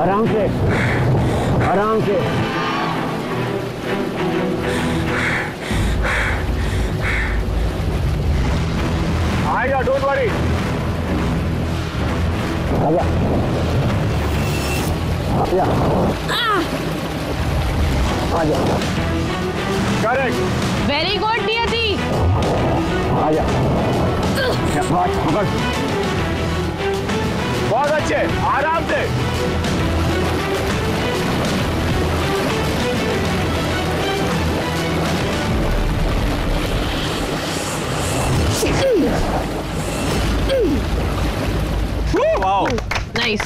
आराम से आराम से। आएगा डोंट वरी आजा। आजा। आजा। करेक्ट वेरी गुड नियति आजा। पकड़। बहुत अच्छे आराम से। Wow. Nice.